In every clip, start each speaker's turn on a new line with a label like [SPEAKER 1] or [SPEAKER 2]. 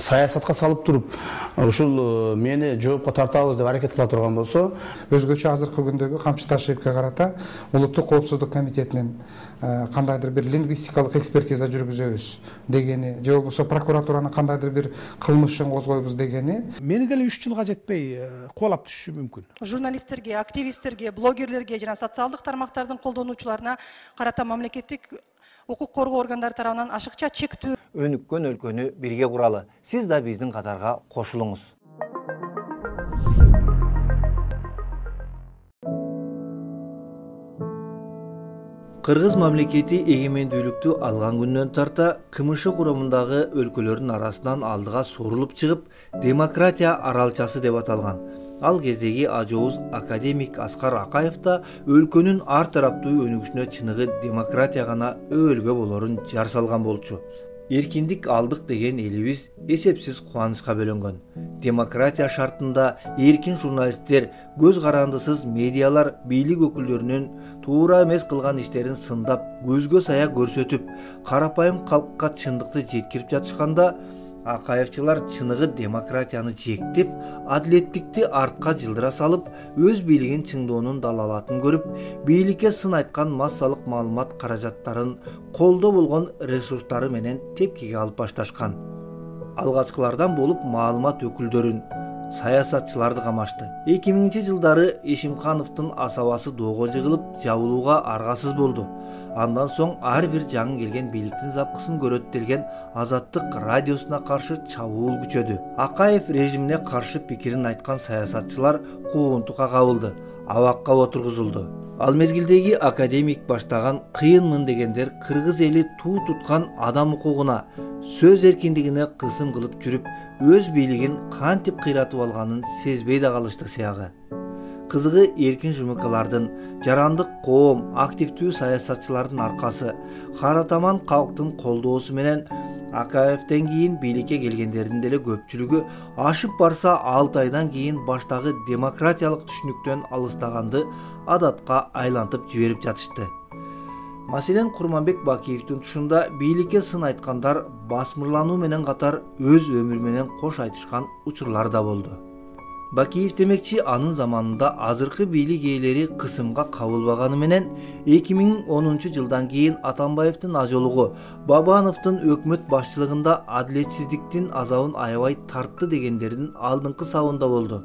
[SPEAKER 1] саясатқа салып тұрып ушул мени жоопко тартабыз деп аракет кыла турган болсо
[SPEAKER 2] өзгөчө азыркы күндөгү камчы ташиевке карата улуттук коопсуздук комитетинин кандайдыр бир лингвистикалык экспертиза жүргүзөбүз дегени же болбосо прокуратуранын кандайдыр бир кылмыш ишин козгойбуз дегени.
[SPEAKER 3] Мени деле үч жылга жетпей кубалап түшүшү мүмкүн.
[SPEAKER 4] Журналисттерге активисттерге блогерлерге жана социалдык тармактардын колдонуучуларына карата мамлекеттик укук коргоо органдары тарабынан ашыкча чектөө
[SPEAKER 5] өнүккөн өлкөнү бирге куралы сиз да биздин катарга кошулуңуз кыргыз мамлекети эгемендүүлүктү алган күндөн тарта кмш курамындагы өлкөлөрдүн арасынан алдыга сурулуп чыгып демократия аралчасы деп аталган ал кездеги ажооз академик аскар акаев да өлкөнүн ар тараптуу өнүгүшүнө чыныгы демократия гана өбөлгө болорун жар салган болчу эркиндик алдык деген элибиз эсепсиз кубанычка бөлөнгөн. Демократия шартында эркин журналисттер көз карандысыз медиалар бийлик өкүлдөрүнүн туура эмес кылган иштерин сындап көзгө сая көрсөтүп карапайым калкка чындыкты жеткирип жатышканда акаевчылар чыныгы демократияны жектеп адилеттикти артка жылдыра салып өз бийлигин чыңдоонун далалатын көрүп бийликке сын айткан массалык маалымат каражаттарын колдо болгон ресурстары менен тепкиге алып башташкан. Алгачкылардан болуп маалымат өкүлдөрүн саясатчыларды эки миңинчи жылдары эшимкановдун асабасы доого жыгылып жабылууга аргасыз болду андан соң ар бир жаңы келген бийликтин запкысын көрөт делген азаттык радиосуна каршы чабуул күчөдү акаев режимине каршы пикирин айткан саясатчылар куугунтукка кабылды абакка отургузулду ал мезгилдеги академик баштаган кыйынмын дегендер кыргыз эли туу туткан адам укугуна сөз эркиндигине кысым кылып жүрүп өз бийлигин кантип кыйратып алганын сезбей да калышты сыягы кызыгы эркин жмклардын жарандык коом активдүү саясатчылардын аркасы каратаман калктын колдоосу менен акаевден кийин бийликке келгендердин деле көпчүлүгү ашып барса алты айдан кийин баштагы демократиялык түшүнүктөн алыстаганды адатка айлантып жиберип жатышты маселен курманбек бакиевдин тушунда бийликке сын айткандар басмырлануу менен катар өз өмүрү менен кош айтышкан да болду бакиев демекчи анын заманында азыркы бийлик ээлери кысымга кабылбаганы менен эки миң онунчу жылдан кийин атамбаевдин ажолугу бабановдун өкмөт башчылыгында адилетсиздиктин азабын аябай тартты дегендердин алдыңкы сабында болду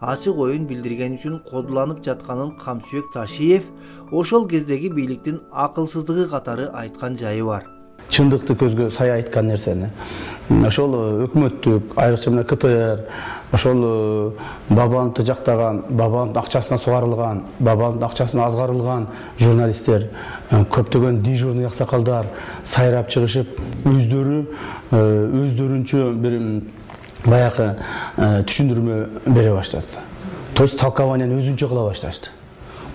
[SPEAKER 5] ачык оюн билдиргени үчүн кодуланып жатканын камчыбек ташиев ошол кездеги бийликтин акылсыздыгы катары айткан жайы бар
[SPEAKER 1] чындыкты көзгө сая айткан нерсени ошол өкмөттүк айрыкча мына ктр ошол бабановду жактаган бабановдун акчасына сугарылган бабановдун акчасына азгарылган журналисттер көптөгөн дежурный аксакалдар сайрап чыгышып өздөрү өздөрүнчө бир баягы түшүндүрмө бере баштады то есть толкованияны өзүнчө кыла башташты.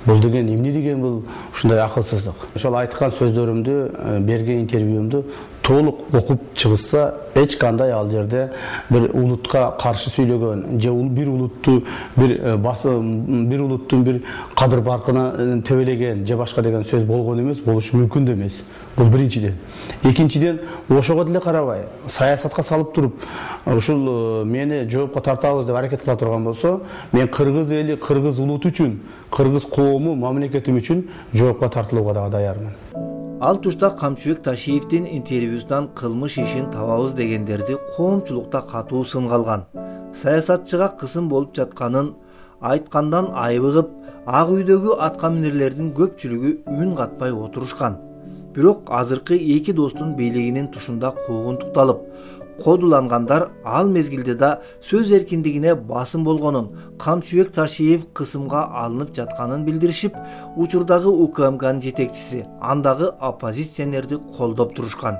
[SPEAKER 1] Бул деген эмне деген бул ушундай акылсыздык. Ошол айткан сөздөрүмдү берген интервьюмду толук окуп чыгышса эч кандай ал жерде бир улутка каршы сүйлөгөн же бир улутту бир бир улуттун бир кадыр баркына тебелеген же башка деген сөз болгон эмес болушу мүмкүн да эмес бул биринчиден экинчиден ошого деле карабай саясатка салып туруп ушул мени жоопко тартабыз деп аракет кыла турган болсо мен кыргыз эли кыргыз улуту үчүн кыргыз коому мамлекетим үчүн жоопко тартылууга дагы даярмын.
[SPEAKER 5] Ал тушта камчыбек ташиевдин интервьюсунан кылмыш ишин табабыз дегендерди коомчулукта катуу сынга алган саясатчыга кысым болуп жатканын айткандан айбыгып ак үйдөгү аткаминерлердин көпчүлүгү үн катпай отурушкан бирок азыркы эки достун бийлигинин тушунда куугунтукталып кодулангандар ал мезгилде да сөз эркиндигине басым болгонун камчыбек ташиев кысымга алынып жатканын билдиришип учурдагы укмкнын жетекчиси андагы оппозиционерди колдоп турушкан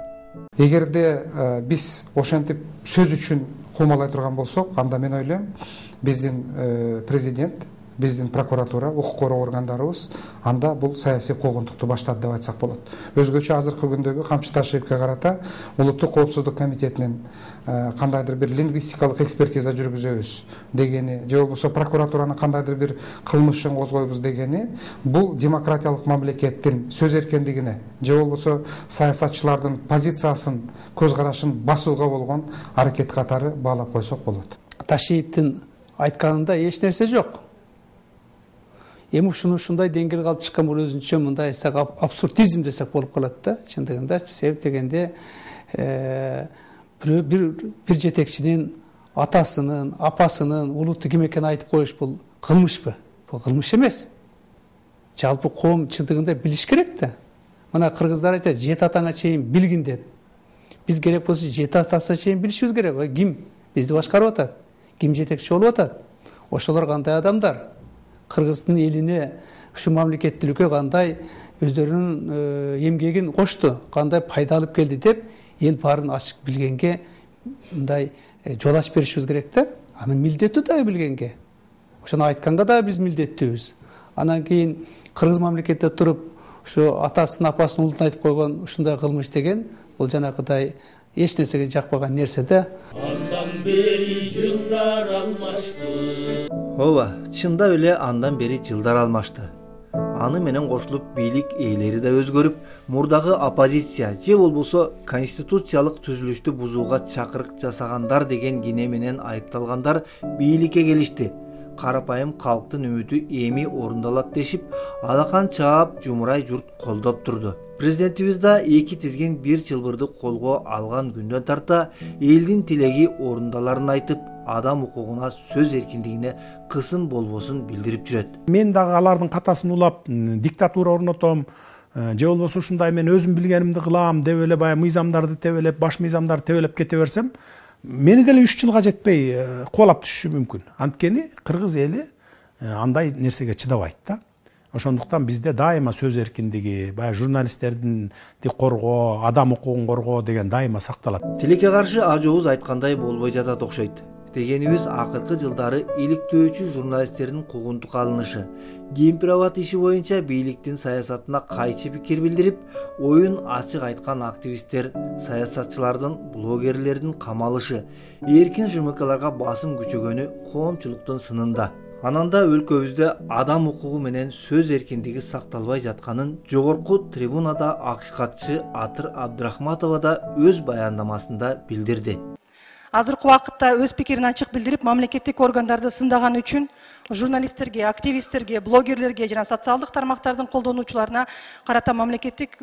[SPEAKER 2] эгерде э, биз ошентип сөз үчүн куумалай турган болсок анда мен ойлойм биздин э, президент биздин прокуратура укук коргоо органдарыбыз анда бул саясий куугунтукту баштады деп айтсак болот өзгөчө азыркы күндөгү камчы ташиевке карата улуттук коопсуздук комитетинин кандайдыр бир лингвистикалык экспертиза жүргүзөбүз дегени же болбосо прокуратуранын кандайдыр бир кылмышын козгойбуз дегени бул демократиялык мамлекеттин сөз эркиндигине же болбосо саясатчылардын позициясын көз карашын басууга болгон аракет катары баалап койсок болот
[SPEAKER 3] ташиевдин айтканында эч нерсе жок эми ушуну ушундай деңгээлге алып чыккан бул өзүнчө мындай десек абсурдизм десек болуп калат да. Чындыгындачы себеп дегенде бирөө бир бир жетекчинин атасынын апасынын улутту ким экенин айтып коюш бул кылмышпы? Бул кылмыш эмес. Жалпы коом чындыгында билиш керек да. Мына кыргыздар айтат жети атаңа чейин билгин деп. Биз керек болсо жети атасына чейин билишибиз керек. Ким? Бизди башкарып атат. Ким жетекчи болуп атат? Ошолор кандай адамдар? Кыргыздын элине ушул мамлекеттүүлүккө кандай өздөрүнүн эмгегин кошту кандай пайда алып келди деп эл баарын ачык билгенге мындай жол ачып беришибиз керек да? Анын милдетүү дагы билгенге. Ошону айтканга дагы биз милдеттүүбүз. Анан кийин кыргыз мамлекетте туруп ушу атасын апасынын улутун айтып койгон ушундай кылмыш деген бул жанагыдай эч нерсеге жакпаган нерсе да
[SPEAKER 6] андан бери жылдар алмашты
[SPEAKER 5] ооба чындап эле андан бери жылдар алмашты аны менен кошулуп бийлик ээлери да өзгөрүп мурдагы оппозиция же болбосо конституциялык түзүлүштү бузууга чакырык жасагандар деген кине менен айыпталгандар бийликке келишти карапайым калктын үмүтү эми орундалат дешип алакан чаап жумурай журт колдоп турду президентибиз да эки тизген бир чылбырды колго алган күндөн тарта элдин тилеги орундаларын айтып адам укугуна сөз эркиндигине кысым болбосун билдирип жүрөт
[SPEAKER 3] мен дагы алардын катасын улап диктатура орнотом же болбосо ушундай мен өзүм билгенимди кылам деп эле баягы мыйзамдарды тебелеп баш мыйзамдарды тебелеп кете берсем мени деле үч жылга жетпей кубалап түшүшү мүмкүн. Анткени кыргыз эли андай нерсеге чыдабайт да. Ошондуктан бизде дайыма сөз эркиндиги баягы журналисттердинди коргоо адам укугун коргоо деген дайыма сакталат.
[SPEAKER 5] Тилекке каршы ажообуз айткандай болбой жатат окшойт дегенибиз акыркы жылдары иликтөөчү журналисттердин куугунтукка алынышы. Гемпирабад иши боюнча бийликтин саясатына кайчы пикир билдирип оюн ачык айткан активисттер саясатчылардын блогерлердин камалышы эркин шмкларга басым күчөгөнү коомчулуктун сынында. Анан да өлкөбүздө адам укугу менен сөз эркиндиги сакталбай жатканын жогорку трибунада акыйкатчы атыр абдрахматова да өз баяндамасында билдирди.
[SPEAKER 4] Азыркы убакытта өз пикирин ачык билдирип мамлекеттик органдарды сындаганы үчүн журналисттерге активисттерге блогерлерге жана социалдык тармактардын колдонуучуларына карата мамлекеттик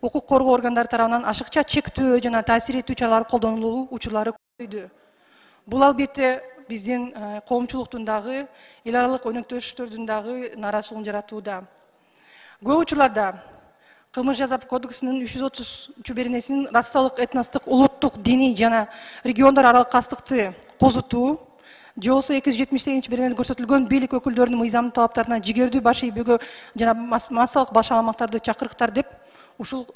[SPEAKER 4] укук коргоо органдары тарабынан ашыкча чектөө жана таасир этүү чаралары колдонулуу учурлары көбөйдү. Бул албетте биздин коомчулуктун дагы эл аралык өнөктөштөрдүн дагы нааразычылыгын жаратууда. Көп учурларда кылмыш жаза кодексинин үч жүз отузунчу беренесинин расалык этностук улуттук диний жана региондор аралык кастыкты козутуу же болбосо эки жүз жетимиш сегизинчи беренеде көрсөтүлгөн бийлик өкүлдөрүнүн мыйзамдын талаптарына жигердүү баш ийбөөгө жана массалык баш аламактарды чакырыктар деп ушул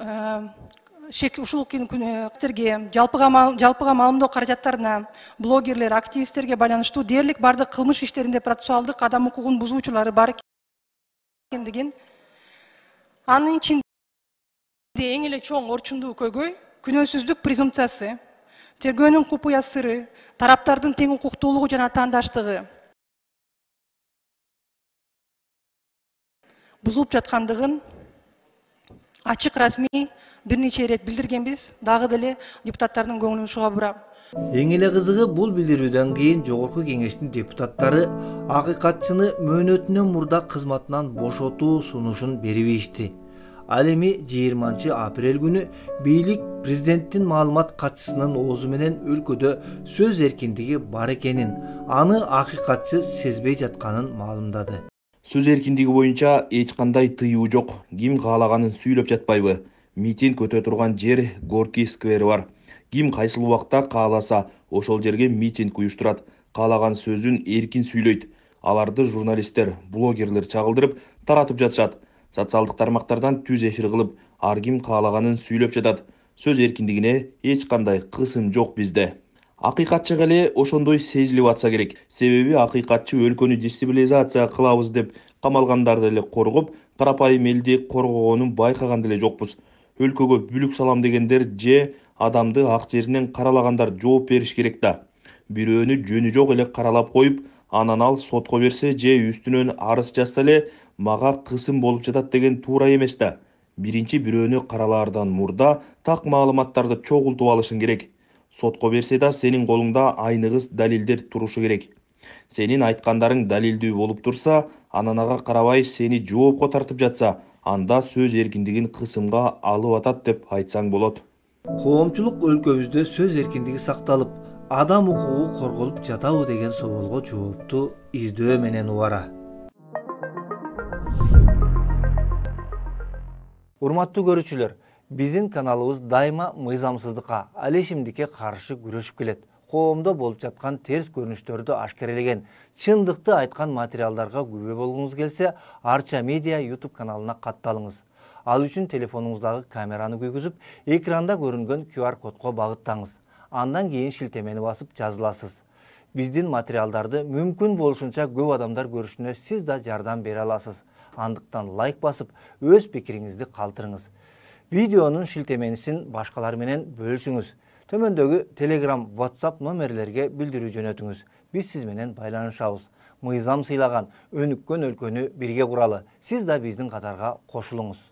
[SPEAKER 4] шек ушул стерге жалпыга маалымдоо каражаттарына блогерлер активисттерге байланыштуу дээрлик баардык кылмыш иштеринде процессуалдык адам укугун бузуучулары бар экендигин анын ичинде эң эле чоң орчундуу көйгөй күнөөсүздүк презумпциясы тергөөнүн купуя сыры тараптардын тең укуктуулугу жана таандаштыгы бузулуп жаткандыгын ачык расмий бир нече ирет билдиргенбиз. Дагы деле депутаттардын көңүлүн чуга бурам.
[SPEAKER 5] Эң эле кызыгы бул билдирүүдөн кийин жогорку кеңештин депутаттары акыйкатчыны мөөнөтүнөн мурда кызматынан бошотуу сунушун бербейишти ал эми жыйырманчы апрель күнү бийлик президенттин маалымат катчысынын оозу менен өлкөдө сөз эркиндиги бар экенин аны акыйкатчы сезбей жатканын маалымдады
[SPEAKER 7] сөз эркиндиги боюнча эч кандай тыюу жок ким каалаганын сүйлөп жатпайбы митинг өтө турган жер горький сквери бар ким кайсыл убакта кааласа ошол жерге митинг уюштурат каалаган сөзүн эркин сүйлөйт аларды журналисттер блогерлер чагылдырып таратып жатышат социалдык тармактардан түз эфир кылып ар ким каалаганын сүйлөп жатат. Сөз эркиндигине эч кандай кысым жок бизде. Акыйкатчыга эле ошондой сезилип атса керек. Себеби акыйкатчы өлкөнү дестабилизация кылабыз деп камалгандарды эле коргоп карапайым элди коргогонун байкаган деле жокпуз. Өлкөгө бүлүк салам дегендер же адамды ак жеринен каралагандар жооп бериш керек да. Бирөөнү жөнү жок эле каралап коюп анан ал сотко берсе же үстүнөн арыз жазса эле мага кысым болуп жатат деген туура эмес да. Биринчи бирөөнү каралаардан мурда так маалыматтарды чогултуп алышың керек. Сотко берсе да сенин колуңда айныгыс далилдер турушу керек. Сенин айткандарың далилдүү болуп турса анан ага карабай сени жоопко тартып жатса анда сөз эркиндигин кысымга алып атат деп айтсаң болот.
[SPEAKER 5] Коомчулук өлкөбүздө сөз эркиндиги сакталып адам укугу корголуп жатабы деген соолго жоопту издөө менен убара. Урматтуу көрүүчүлөр биздин каналыбыз дайыма мыйзамсыздыкка ал эшимдикке каршы күрөшүп келет. Коомдо болуп жаткан терс көрүнүштөрдү ашкерелеген чындыкты айткан материалдарга күбө болгуңуз келсе арча медиа youtube каналына катталыңыз. Ал үчүн телефонуңуздагы камераны күйгүзүп экранда көрүнгөн qr кодко багыттаңыз. Андан кийин шилтемени басып жазыласыз. Биздин материалдарды мүмкүн болушунча көп адамдар көрүшүнө сиз да жардам бере аласыз. Андыктан лайк басып өз пикириңизди калтырыңыз видеонун шилтеменисин башкалар менен бөлүшүңүз төмөндөгү telegram whatsapp номерлерге билдирүү жөнөтүңүз биз сиз менен байланышабыз мыйзам сыйлаган өнүккөн өлкөнү бирге куралы сиз да биздин катарга кошулуңуз